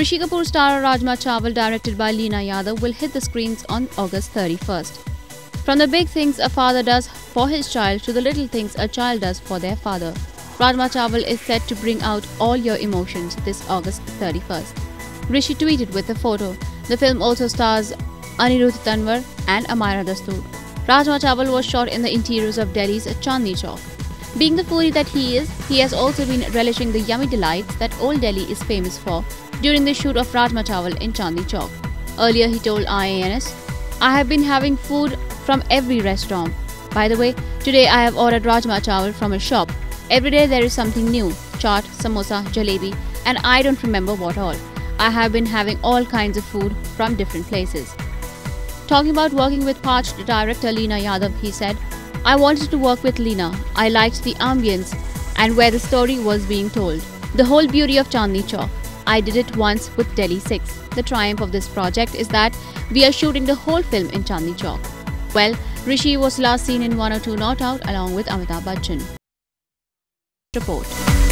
Rishi Kapoor star Rajma Chawal, directed by Leena Yadav, will hit the screens on August 31st. From the big things a father does for his child to the little things a child does for their father, Rajma Chawal is set to bring out all your emotions this August 31st. Rishi tweeted with a photo. The film also stars Anirudh Tanwar and Amyra Dastur. Rajma Chawal was shot in the interiors of Delhi's Chandni Chowk. Being the foodie that he is, he has also been relishing the yummy delights that Old Delhi is famous for during the shoot of Rajma Chawal in Chandni Chowk. Earlier, he told IANS, I have been having food from every restaurant. By the way, today I have ordered Rajma Chawal from a shop. Every day there is something new chaat, samosa, jalebi, and I don't remember what all. I have been having all kinds of food from different places. Talking about working with Parched director Leena Yadav, he said, I wanted to work with Leena. I liked the ambience and where the story was being told. The whole beauty of Chandni Chowk. I did it once with Delhi 6. The triumph of this project is that we are shooting the whole film in Chandni Chowk. Well, Rishi was last seen in 102 Not Out along with Amitabh Bachchan. Report.